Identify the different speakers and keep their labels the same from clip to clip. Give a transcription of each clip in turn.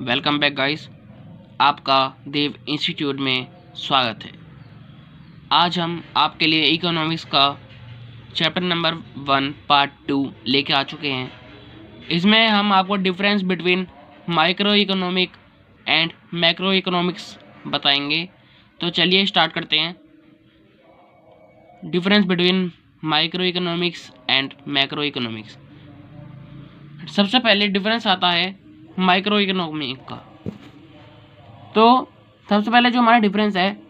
Speaker 1: Welcome back guys. आपका देव institute में स्वागत है। आज हम आपके लिए इकोनॉमिक्स का chapter number one part two लेके आ चुके हैं। इसमें हम आपको difference between micro economic and macro economics बताएँगे। तो चलिए स्टार्ट करते हैं। Difference between micro economics and macro economics सबसे पहले डिफरेंस आता है माइक्रो इकोनॉमिक का। तो सबसे पहले जो हमारा डिफरेंस है,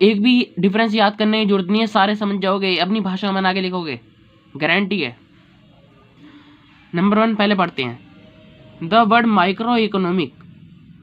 Speaker 1: एक भी डिफरेंस याद करने की ज़रूरत नहीं है, सारे समझ जाओगे, अपनी भाषा में बना के लिखोगे। गारंटी है। नंबर वन पहले पढ़ते हैं। The word micro economic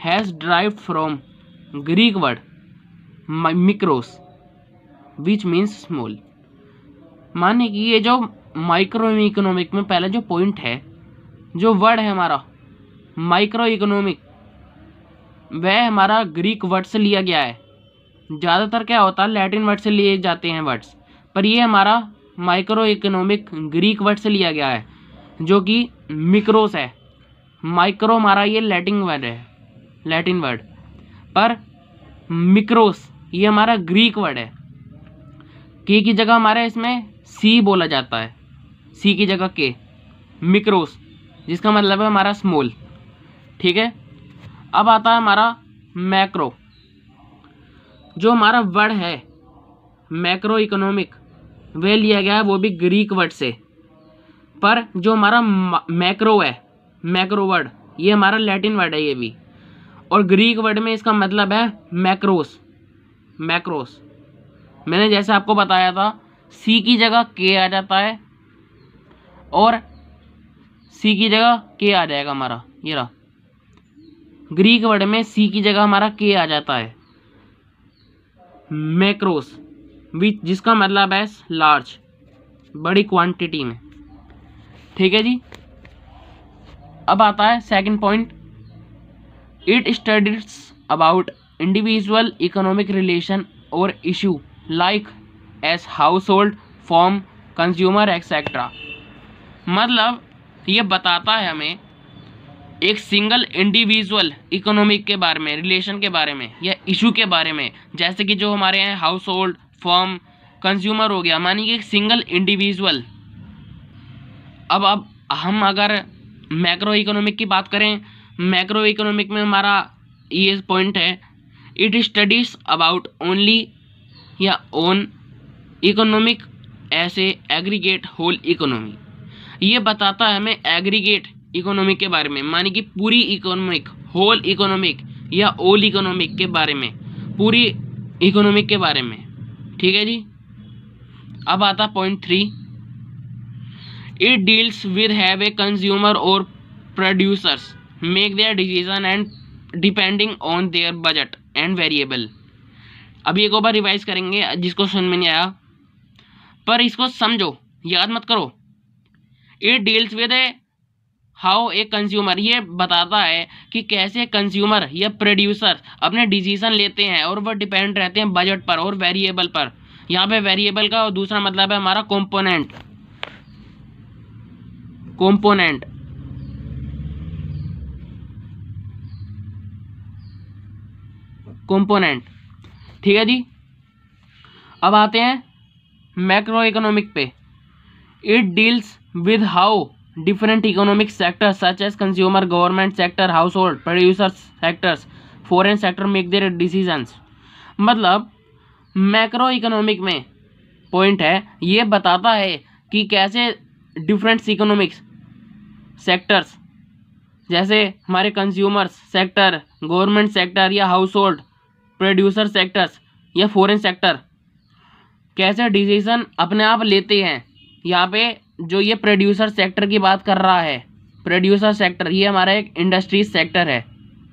Speaker 1: has drive from Greek word mikros which means small माने कि ये जो माइक्रो इकोनॉमिक में पहला जो पॉइंट है, जो वर्ड है हमारा माइक्रो इकोनॉमिक वह हमारा ग्रीक वर्ड से लिया गया है। ज़्यादातर क्या होता है लैटिन वर्ड से लिए जाते हैं वर्ड्स पर ये हमारा माइक्रो इकोनॉमिक ग्रीक वर्ड से लिया गया है, जो कि मिक्रोस है। माइक्रो हमारा ये लैटिन वर्ड है लैटिन वर्ड पर मिक्रोस ये हमारा ग्रीक वर्ड है। के की जगह हमारे इसमें सी बोला जाता है। सी की जगह के मिक्रोस जिसका मतलब है हमारा स्मॉल ठीक है? अब आता है हमारा मैक्रो जो हमारा वर्ड है मैक्रो इकोनॉमिक वह लिया गया है वो भी ग्रीक वर्ड से। पर जो हमारा मैक्रो है मैक्रो वर्ड ये हमारा लैटिन वर्ड है ये भी। और ग्रीक वर्ड में इसका मतलब है मैक्रोस मैक्रोस मैंने जैसे आपको बताया था सी की जगह के आ जाता है, और सी की जगह के आ जाएगा हमारा, ये रहा। ग्रीक वर्ड में सी की जगह हमारा के आ जाता है। मैक्रोस, विच जिसका मतलब है लार्ज, बड़ी क्वांटिटी में। ठीक है जी? अब आता है second point it studies about individual economic relation और issue like as house hold form consumer etcetera मतलब ये बताता है हमें एक सिंगल इंडिविजुअल इकोनॉमिक के बारे में रिलेशन के बारे में, या इशू के बारे में, जैसे कि जो हमारे यहाँ हाउस होल्ड फॉर्म कंज्यूमर हो गया, मानिए एक सिंगल इंडिविजुअल अब अब हम अगर मैक्रो इकोनॉमिक की बात करें मैक्रो इकोनॉमिक में हमारा ये पॉइंट है इट स्टडीज़ अबाउट ओनली या ओन इकोनॉमिक ऐसे एग्रीगेट होल इकोनॉमी ये बताता है हमें एग्रीगेट इकोनॉमिक के बारे में, मानी कि पूरी इकोनॉमिक होल इकोनॉमिक या ओल इकोनॉमिक के बारे में, पूरी इकोनॉमिक के बारे में। ठीक है जी? अब आता point three it deals with have a consumer और producers make their decision and depending on their budget and variable अभी एक बार रिवाइज करेंगे, जिसको सुन में नहीं आया। पर इसको समझो, याद मत करो। It deals with a how a consumer ये बताता है कि कैसे कंज्यूमर या प्रोड्यूसर अपने डिसीज़न लेते हैं और वो डिपेंड रहते हैं बजट पर और वेरिएबल पर। यहाँ पे वेरिएबल का और दूसरा मतलब है हमारा कंपोनेंट कंपोनेंट कंपोनेंट ठीक है जी? अब आते हैं मैक्रो इकोनॉमिक पे। It deals with how different economic sector such as consumer government sector household producers sectors foreign sector make their decisions मतलब मैक्रो इकोनॉमिक में पॉइंट है, ये बताता है कि कैसे डिफरेंट इकोनॉमिक्स सेक्टर्स जैसे हमारे कंज्यूमर्स सेक्टर गवर्नमेंट सेक्टर या हाउस होल्ड प्रोड्यूसर सेक्टर्स या फॉरन सेक्टर कैसे डिसीज़न अपने आप लेते हैं, यहाँ पे जो ये प्रोड्यूसर सेक्टर की बात कर रहा है। प्रोड्यूसर सेक्टर ये हमारा एक इंडस्ट्रीज़ सेक्टर है।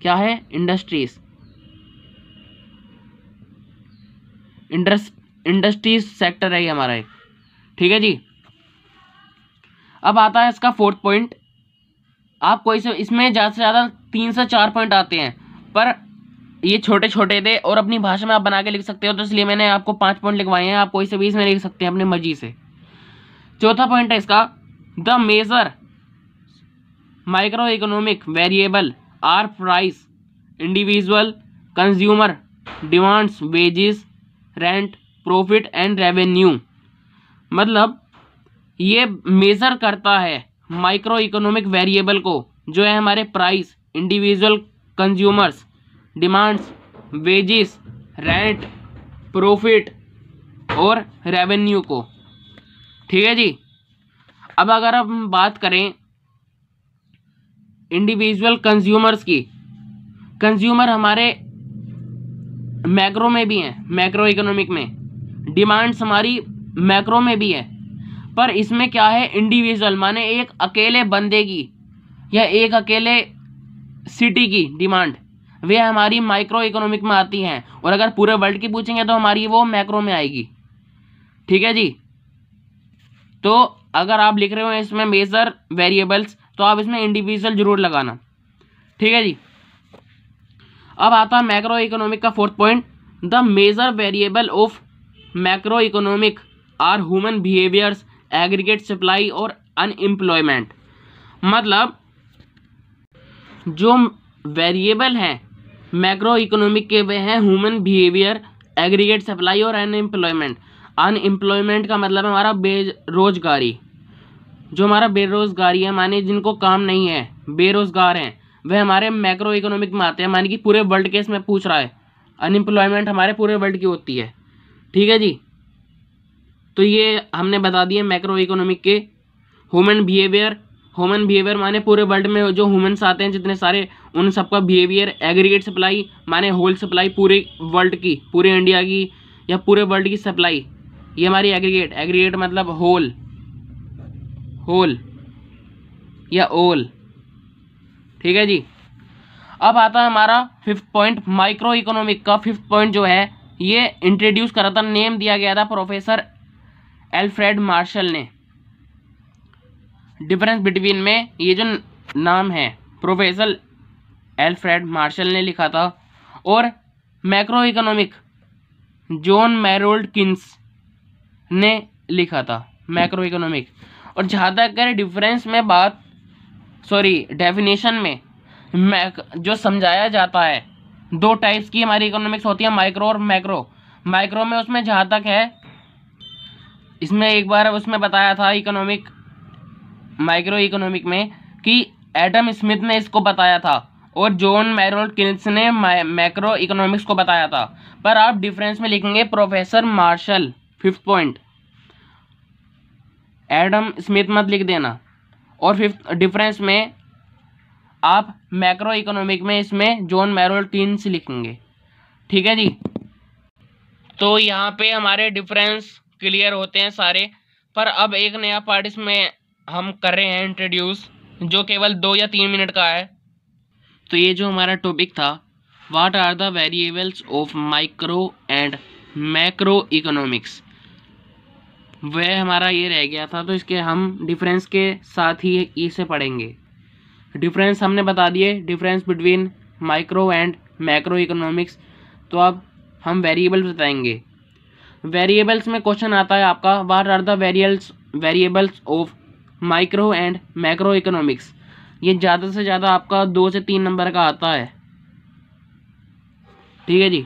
Speaker 1: क्या है? इंडस्ट्रीज़ इंडस्ट्रीज़ सेक्टर है ये हमारा एक। ठीक है जी? अब आता है इसका फोर्थ पॉइंट आप कोई से, इसमें ज़्यादा से ज़्यादा तीन से चार पॉइंट आते हैं। पर ये छोटे छोटे थे और अपनी भाषा में आप बना के लिख सकते हो तो इसलिए मैंने आपको पाँच पॉइंट लिखवाए हैं। आप कोई से भी इसमें लिख सकते हैं अपनी मर्ज़ी से। चौथा पॉइंट है इसका। The major micro economic variable are price individual consumer demands wages rent profit and revenue मतलब ये मेज़र करता है माइक्रो इकोनॉमिक वेरिएबल को, जो है हमारे price individual consumers demands wages rent profit और रेवेन्यू को। ठीक है जी? अब अगर हम बात करें इंडिविजुअल कंज्यूमर्स की कंज्यूमर हमारे मैक्रो में भी हैं मैक्रो इकोनॉमिक में। डिमांड्स हमारी मैक्रो में भी है। पर इसमें क्या है इंडिविजुअल माने एक अकेले बंदे की या एक अकेले सिटी की डिमांड वे हमारी माइक्रो इकोनॉमिक में आती हैं। और अगर पूरे वर्ल्ड की पूछेंगे तो हमारी वो मैक्रो में आएगी। ठीक है जी? तो अगर आप लिख रहे हो इसमें मेजर वेरिएबल्स तो आप इसमें इंडिविजुअल ज़रूर लगाना। ठीक है जी? अब आता है मैक्रो इकोनॉमिक का fourth point the major variable of macro economic are human behaviours aggregate supply और अनएम्प्लॉयमेंट मतलब जो वेरिएबल हैं मैक्रो इकोनॉमिक के वे हैं ह्यूमन बिहेवियर एग्रीगेट सप्लाई और अनएम्प्लॉयमेंट अनएम्प्लॉयमेंट का मतलब है हमारा बेरोजगारी। जो हमारा बेरोजगारी है, माने जिनको काम नहीं है, बेरोजगार हैं, वह हमारे मैक्रो इकोनॉमिक में आते हैं, माने कि पूरे वर्ल्ड के इसमें पूछ रहा है अनएम्प्लॉयमेंट हमारे पूरे वर्ल्ड की होती है। ठीक है जी? तो ये हमने बता दिए मैक्रो इकोनॉमिक के ह्यूमन बिहेवियर ह्यूमन बिहेवियर माने पूरे वर्ल्ड में जो ह्यूमन्स आते हैं, जितने सारे, उन सबका बिहेवियर एग्रीगेट सप्लाई माने होल सप्लाई पूरे वर्ल्ड की, पूरे इंडिया की, या पूरे वर्ल्ड की सप्लाई ये हमारी एग्रीगेट एग्रीगेट मतलब होल होल या ओल ठीक है जी? अब आता है हमारा फिफ्थ पॉइंट माइक्रो इकोनॉमिक का फिफ्थ पॉइंट जो है, ये इंट्रोड्यूस करा था नेम दिया गया था प्रोफेसर एल्फ्रेड मार्शल ने। डिफरेंस बिटवीन में ये जो नाम है प्रोफेसर एल्फ्रेड मार्शल ने लिखा था। और macro economic John Maynard Keynes ने लिखा था मैक्रो इकोनॉमिक और जहाँ तक करें डिफरेंस में बात सॉरी डेफिनेशन में जो समझाया जाता है, दो टाइप्स की हमारी इकोनॉमिक्स होती है माइक्रो और मैक्रो माइक्रो में उसमें जहाँ तक है, इसमें एक बार उसमें बताया था इकोनॉमिक माइक्रो इकोनॉमिक में, कि एडम स्मिथ ने इसको बताया था और जॉन मैरोल किल्स ने मैक्रो इकोनॉमिक्स को बताया था. पर आप डिफरेंस में लिखेंगे professor Marshall fifth point Adam Smith मत लिख देना। और फिफ्थ डिफरेंस में आप मैक्रो इकोनॉमिक में इसमें जॉन मैरोल टीन्स लिखेंगे। ठीक है जी? तो यहाँ पे हमारे डिफरेंस क्लियर होते हैं सारे। पर अब एक नया पार्ट इसमें हम कर रहे हैं इंट्रोड्यूस जो केवल दो या तीन मिनट का है। तो ये जो हमारा टॉपिक था what are the variables of micro and macro economics वह हमारा ये रह गया था तो इसके हम डिफरेंस के साथ ही इसे पढ़ेंगे। डिफरेंस हमने बता दिए difference between micro and macro economics तो अब हम वेरिएबल्स बताएँगे। वेरिएबल्स में क्वेश्चन आता है आपका what are the variables variables of micro and macro economics ये ज़्यादा से ज़्यादा आपका दो से तीन नंबर का आता है। ठीक है जी?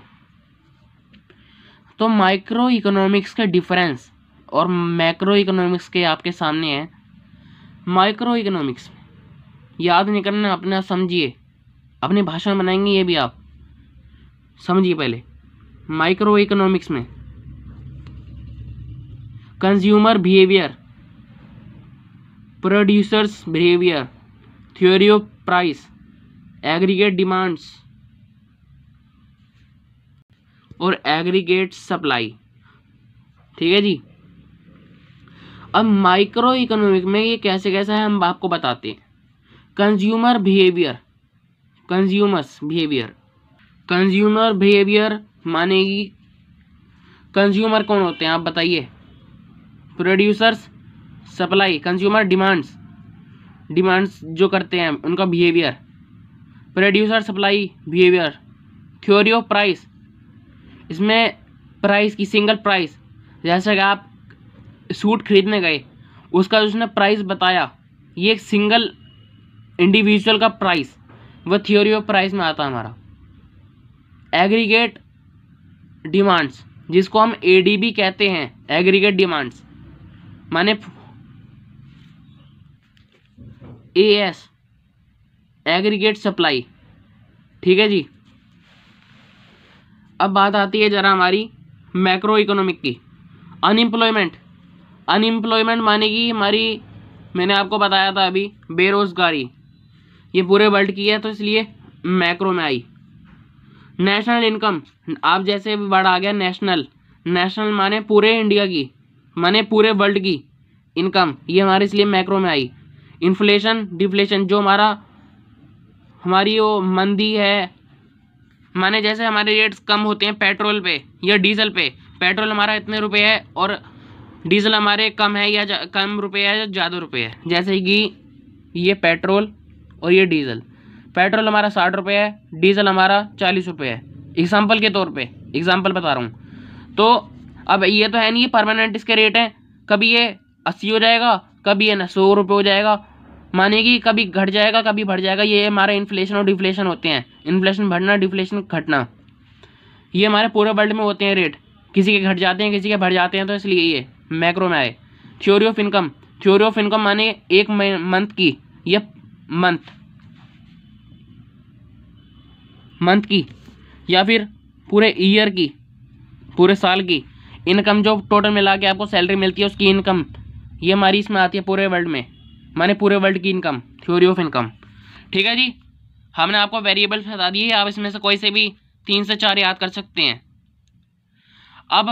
Speaker 1: तो माइक्रो इकोनॉमिक्स का डिफरेंस और मैक्रो इकोनॉमिक्स के आपके सामने है। माइक्रो इकोनॉमिक्स याद नहीं करना, अपना समझिए। अपनी भाषा में बनाएँगे ये भी आप। समझिए पहले। माइक्रो इकोनॉमिक्स में। Consumer behaviour. Producers behaviour. Theory of price. Aggregate demands. और एग्रीगेट सप्लाई। ठीक है जी? अब माइक्रो इकोनॉमिक में ये कैसे कैसे है, हम आपको बताते हैं। Consumer behaviour consumers behaviour consumer behaviour मानेगी। कंज्यूमर कौन होते हैं, आप बताइए। Producers supply consumer demands demands जो करते हैं, उनका behaviour producer supply behaviour theory of price इसमें प्राइस की सिंगल प्राइस जैसा कि आप सूट खरीदने गए। उसका उसने प्राइस बताया। ये एक सिंगल इंडिविजुअल का प्राइस वह थ्योरी ऑफ़ प्राइस में आता है हमारा। एग्रीगेट डिमांड्स जिसको हम एडीबी कहते हैं एग्रीगेट डिमांड्स माने ए एस एग्रीगेट सप्लाई ठीक है जी? अब बात आती है ज़रा हमारी मैक्रो इकोनॉमिक की। अनएम्प्लॉयमेंट अनएम्प्लॉयमेंट माने हमारी, मैंने आपको बताया था अभी, बेरोज़गारी। ये पूरे वर्ल्ड की है तो इसलिए मैक्रो में आई। नेशनल इनकम, आप जैसे वर्ड आ गया, नेशनल। नेशनल माने पूरे इंडिया की, माने पूरे वर्ल्ड की इनकम। ये हमारे इसलिए मैक्रो में आई। इन्फ्लेशन, डिफ्लेशन, जो हमारा, हमारी वो मंदी है, माने जैसे हमारे रेट्स कम होते हैं पेट्रोल पे या डीजल पे। पेट्रोल हमारा इतने रुपए है और डीजल हमारे कम है या कम रुपए है या ज़्यादा रुपए है। जैसे कि ये पेट्रोल और ये डीजल। पेट्रोल हमारा साठ रुपये है, डीजल हमारा चालीस रुपये है। एग्ज़ाम्पल के तौर पे एग्ज़ाम्पल बता रहा हूँ। तो अब ये तो है नहीं, ये परमानेंट इसके रेट हैं। कभी ये अस्सी हो जाएगा, कभी ये ना सौ रुपये हो जाएगा। माने कि कभी घट जाएगा, कभी बढ़ जाएगा। ये हमारे इन्फ्लेशन और डिफ्लेशन होते हैं। इन्फ्लेशन बढ़ना डिफ्लेशन घटना। ये हमारे पूरे वर्ल्ड में होते हैं रेट किसी के घट जाते हैं, किसी के बढ़ जाते हैं तो इसलिए ये। मैक्रो में आए। Theory of income theory of income माने एक मंथ की, या मंथ मंथ की, या फिर पूरे ईयर की, पूरे साल की। इनकम जो टोटल मिला के आपको सैलरी मिलती है, उसकी इनकम ये हमारी इसमें आती है पूरे वर्ल्ड में। माने पूरे वर्ल्ड की इनकम थ्योरी ऑफ़ इनकम ठीक है जी? हमने आपको वेरिएबल बता दिए, आप इसमें से कोई से भी तीन से चार याद कर सकते हैं। अब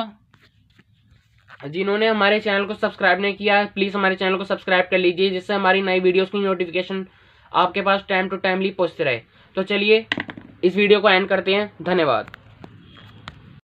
Speaker 1: जिन्होंने हमारे चैनल को सब्सक्राइब नहीं किया है प्लीज़ हमारे चैनल को सब्सक्राइब कर लीजिए, जिससे हमारी नई वीडियोस की नोटिफिकेशन आपके पास टाइम टू टाइमली पहुँचते रहे। तो चलिए, इस वीडियो को एंड करते हैं। धन्यवाद।